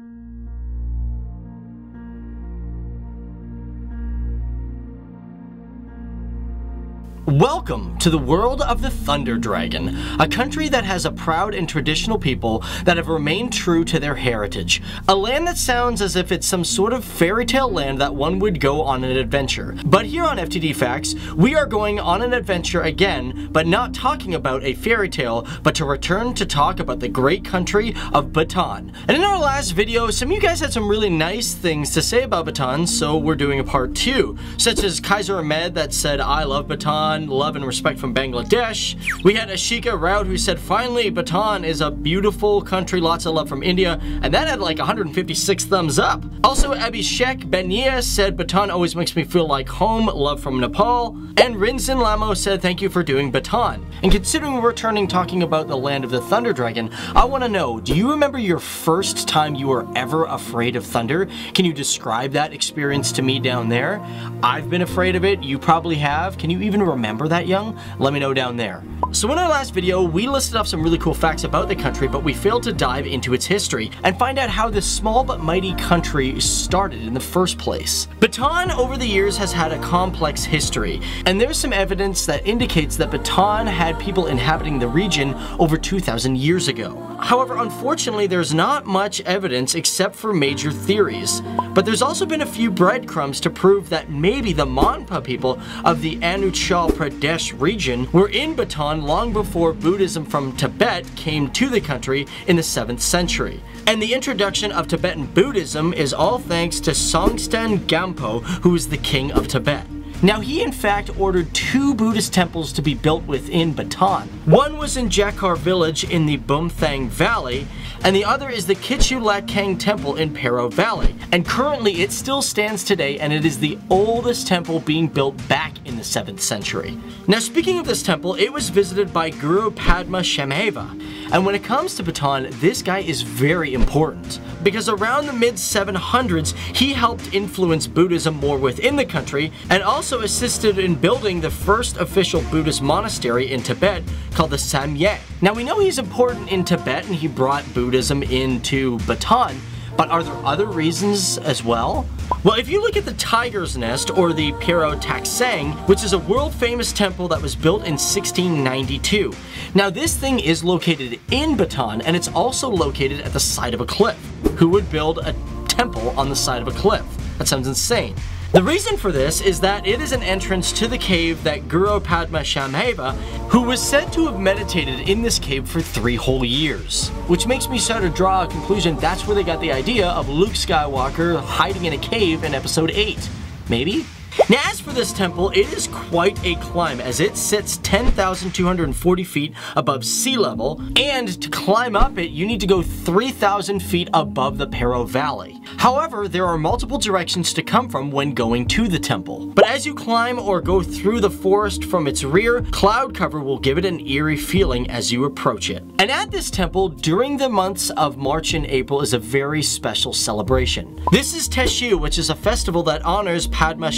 thank you Welcome to the world of the Thunder Dragon, a country that has a proud and traditional people that have remained true to their heritage. A land that sounds as if it's some sort of fairy tale land that one would go on an adventure. But here on FTD Facts, we are going on an adventure again, but not talking about a fairy tale, but to return to talk about the great country of Bhutan. And in our last video, some of you guys had some really nice things to say about Bhutan, so we're doing a part two, such as Kaiser Ahmed that said, I love Love and respect from Bangladesh. We had Ashika Raut who said, finally, Bhutan is a beautiful country, lots of love from India, and that had like 156 thumbs up. Also, Abhishek Benia said, Bhutan always makes me feel like home, love from Nepal. And Rinzin Lamo said, thank you for doing Bhutan. And considering we're turning talking about the land of the Thunder Dragon, I want to know, do you remember your first time you were ever afraid of thunder? Can you describe that experience to me down there? I've been afraid of it, you probably have. Can you even remember remember that young? Let me know down there. So in our last video, we listed off some really cool facts about the country, but we failed to dive into its history and find out how this small but mighty country started in the first place. Bhutan over the years has had a complex history, and there's some evidence that indicates that Bhutan had people inhabiting the region over 2,000 years ago. However, unfortunately, there's not much evidence except for major theories. But there's also been a few breadcrumbs to prove that maybe the Monpa people of the Arunachal Pradesh region were in Bhutan long before Buddhism from Tibet came to the country in the 7th century. And the introduction of Tibetan Buddhism is all thanks to Songtsen Gampo, who is the king of Tibet. Now he in fact ordered two Buddhist temples to be built within Bhutan. One was in Jakar village in the Bumthang Valley, and the other is the Kyichu Lhakhang Temple in Paro Valley. And currently it still stands today and it is the oldest temple being built back in the 7th century. Now speaking of this temple, it was visited by Guru Padmasambhava. And when it comes to Bhutan, this guy is very important because around the mid 700s, he helped influence Buddhism more within the country and also assisted in building the first official Buddhist monastery in Tibet called the Samye. Now we know he's important in Tibet and he brought Buddhism into Bhutan, but are there other reasons as well? Well, if you look at the Tiger's Nest, or the Paro Taktsang, which is a world-famous temple that was built in 1692. Now, this thing is located in Bhutan, and it's also located at the side of a cliff. Who would build a temple on the side of a cliff? That sounds insane. The reason for this is that it is an entrance to the cave that Guru Padmasambhava, who was said to have meditated in this cave for three whole years. Which makes me start to draw a conclusion that's where they got the idea of Luke Skywalker hiding in a cave in episode 8. Maybe? Now as for this temple, it is quite a climb as it sits 10,240 feet above sea level, and to climb up it, you need to go 3,000 feet above the Paro Valley. However, there are multiple directions to come from when going to the temple. But as you climb or go through the forest from its rear, cloud cover will give it an eerie feeling as you approach it. And at this temple, during the months of March and April is a very special celebration. This is Tshechu, which is a festival that honors Padma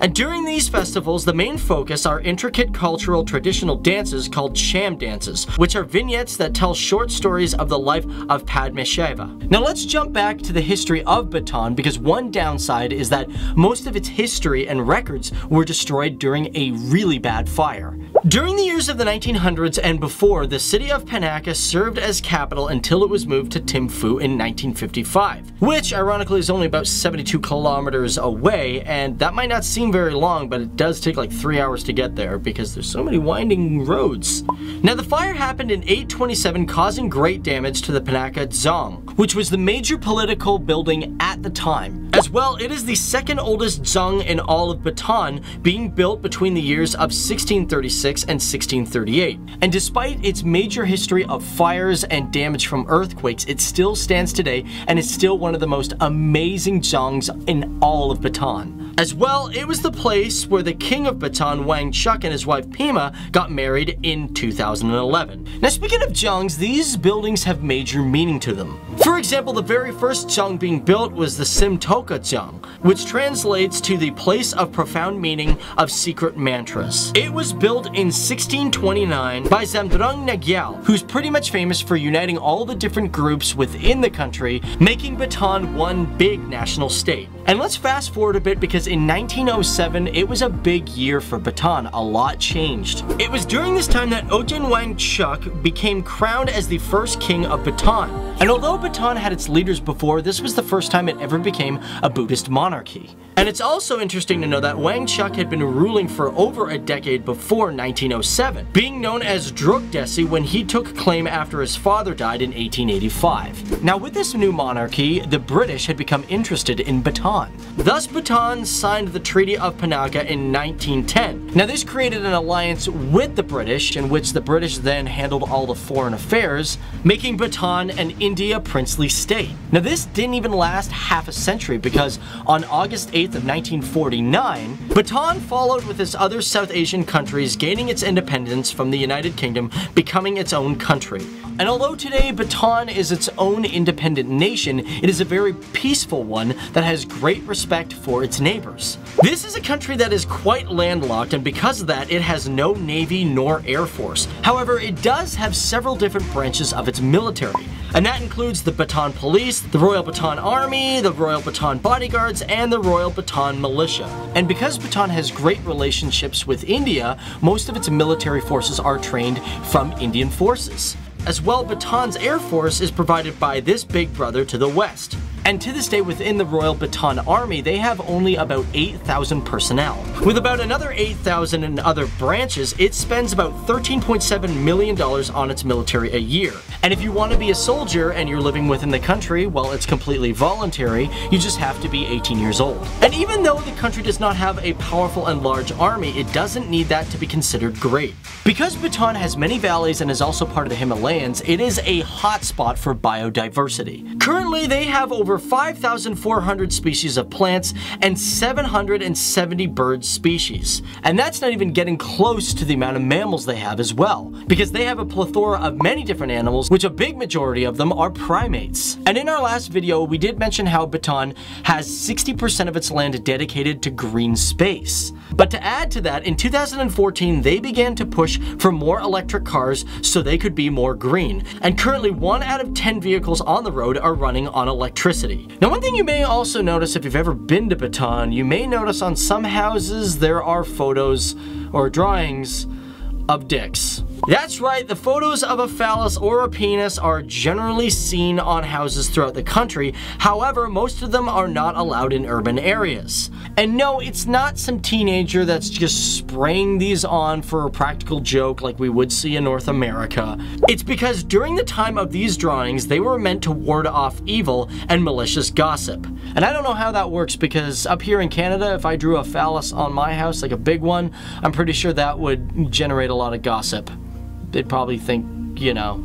And during these festivals, the main focus are intricate cultural traditional dances called cham dances, which are vignettes that tell short stories of the life of Padmasambhava. Now let's jump back to the history of Bhutan because one downside is that most of its history and records were destroyed during a really bad fire. During the years of the 1900s and before, the city of Punakha served as capital until it was moved to Thimphu in 1955, which ironically is only about 72 kilometers away, and that might not seem very long, but it does take like three hours to get there because there's so many winding roads. Now the fire happened in 827 causing great damage to the Punakha Dzong, which was the major political building at the time. As well, it is the second oldest Dzong in all of Bhutan, being built between the years of 1636 and 1638. And despite its major history of fires and damage from earthquakes, it still stands today and is still one of the most amazing Dzongs in all of Bhutan. As well, it was the place where the king of Bhutan, Wangchuck, and his wife Pema got married in 2011. Now speaking of Dzongs, these buildings have major meaning to them. For example, the very first Dzong being built was the Simtokha Dzong, which translates to the place of profound meaning of secret mantras. It was built in 1629 by Zhabdrung Namgyal, who's pretty much famous for uniting all the different groups within the country, making Bhutan one big national state. And let's fast forward a bit because in 1907, it was a big year for Bhutan. A lot changed. It was during this time that Ugyen Wangchuck became crowned as the first king of Bhutan. And although Bhutan had its leaders before, this was the first time it ever became a Buddhist monarchy. And it's also interesting to know that Wangchuck had been ruling for over a decade before 1907, being known as Druk Desi when he took claim after his father died in 1885. Now with this new monarchy, the British had become interested in Bhutan. Thus, Bhutan signed the Treaty of Punakha in 1910. Now, this created an alliance with the British, in which the British then handled all the foreign affairs, making Bhutan an India princely state. Now, this didn't even last half a century because on August 8th of 1949, Bhutan followed with its other South Asian countries gaining its independence from the United Kingdom, becoming its own country. And although today Bhutan is its own independent nation, it is a very peaceful one that has great respect for its neighbors. This is a country that is quite landlocked and because of that it has no navy nor air force. However, it does have several different branches of its military. And that includes the Bhutan Police, the Royal Bhutan Army, the Royal Bhutan Bodyguards, and the Royal Bhutan Militia. And because Bhutan has great relationships with India, most of its military forces are trained from Indian forces. As well, Bhutan's air force is provided by this big brother to the west. And to this day within the Royal Bhutan Army, they have only about 8,000 personnel. With about another 8,000 in other branches, it spends about $13.7 million on its military a year. And if you want to be a soldier and you're living within the country, well, it's completely voluntary, you just have to be 18 years old. And even though the country does not have a powerful and large army, it doesn't need that to be considered great. Because Bhutan has many valleys and is also part of the Himalayas, it is a hotspot for biodiversity. Currently, they have over 5,400 species of plants and 770 bird species. And that's not even getting close to the amount of mammals they have as well, because they have a plethora of many different animals, which a big majority of them are primates. And in our last video, we did mention how Bhutan has 60% of its land dedicated to green space. But to add to that, in 2014, they began to push for more electric cars so they could be more green. And currently, one out of 10 vehicles on the road are running on electricity. Now, one thing you may also notice if you've ever been to Bhutan, you may notice on some houses there are photos or drawings of dicks. That's right, the photos of a phallus or a penis are generally seen on houses throughout the country. However, most of them are not allowed in urban areas. And no, it's not some teenager that's just spraying these on for a practical joke like we would see in North America. It's because during the time of these drawings, they were meant to ward off evil and malicious gossip. And I don't know how that works because up here in Canada, if I drew a phallus on my house, like a big one, I'm pretty sure that would generate a lot of gossip they'd probably think, you know,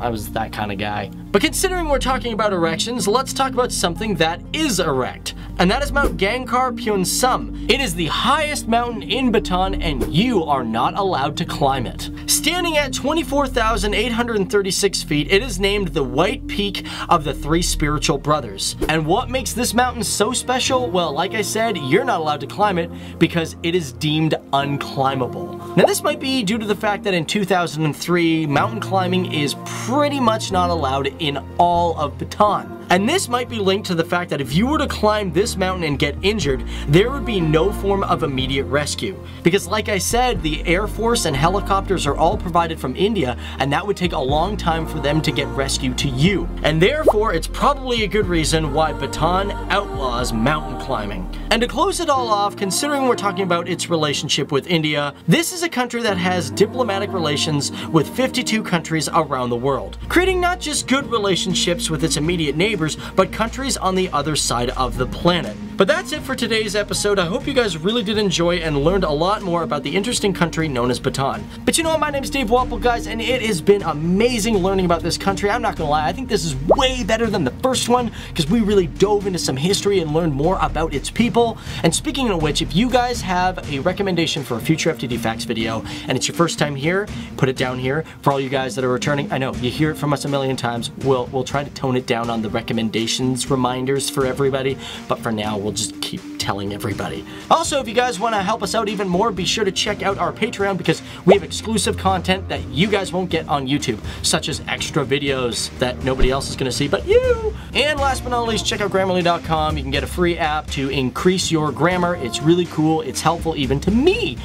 I was that kind of guy. But considering we're talking about erections, let's talk about something that is erect. And that is Mount Gangkhar Puensum. It is the highest mountain in Bhutan and you are not allowed to climb it. Standing at 24,836 feet, it is named the White Peak of the Three Spiritual Brothers. And what makes this mountain so special? Well, like I said, you're not allowed to climb it because it is deemed unclimbable. Now this might be due to the fact that in 2003, mountain climbing is pretty much not allowed in all of Bhutan. And this might be linked to the fact that if you were to climb this mountain and get injured, there would be no form of immediate rescue. Because like I said, the Air Force and helicopters are all provided from India, and that would take a long time for them to get rescue to you. And therefore, it's probably a good reason why Bhutan outlaws mountain climbing. And to close it all off, considering we're talking about its relationship with India, this is a country that has diplomatic relations with 52 countries around the world, creating not just good relationships with its immediate neighbors, but countries on the other side of the planet. But that's it for today's episode. I hope you guys really did enjoy and learned a lot more about the interesting country known as Bhutan. But you know what? My name's Dave Walpole, guys, and it has been amazing learning about this country. I'm not gonna lie, I think this is way better than the first one because we really dove into some history and learned more about its people. And speaking of which, if you guys have a recommendation for a future FTD Facts video and it's your first time here, put it down here. For all you guys that are returning, I know you hear it from us a million times. We'll, we'll try to tone it down on the recommendations reminders for everybody, but for now, we'll just keep telling everybody. Also, if you guys want to help us out even more, be sure to check out our Patreon because we have exclusive content that you guys won't get on YouTube, such as extra videos that nobody else is going to see but you. And last but not least, check out Grammarly.com. You can get a free app to increase your grammar. It's really cool. It's helpful even to me.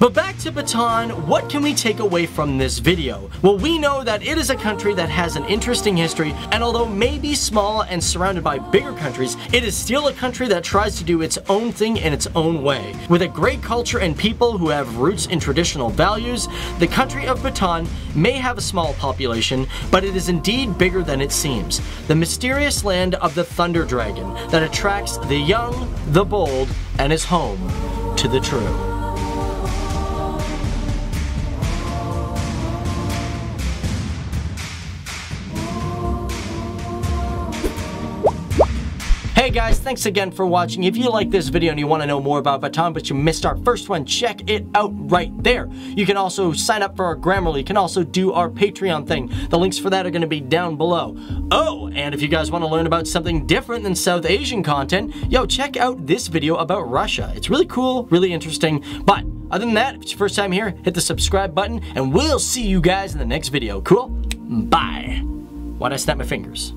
But back to Bhutan, what can we take away from this video? Well, we know that it is a country that has an interesting history, and although maybe small and surrounded by bigger countries, it is still a country that tries to do its own thing in its own way. With a great culture and people who have roots in traditional values, the country of Bhutan may have a small population, but it is indeed bigger than it seems. The mysterious land of the Thunder Dragon that attracts the young, the bold, and is home to the true. Hey guys, thanks again for watching. If you like this video and you want to know more about Bhutan, but you missed our first one, check it out right there. You can also sign up for our Grammarly. You can also do our Patreon thing. The links for that are going to be down below. Oh, and if you guys want to learn about something different than South Asian content, yo, check out this video about Russia. It's really cool, really interesting, but other than that, if it's your first time here, hit the subscribe button, and we'll see you guys in the next video. Cool? Bye. Why'd I snap my fingers?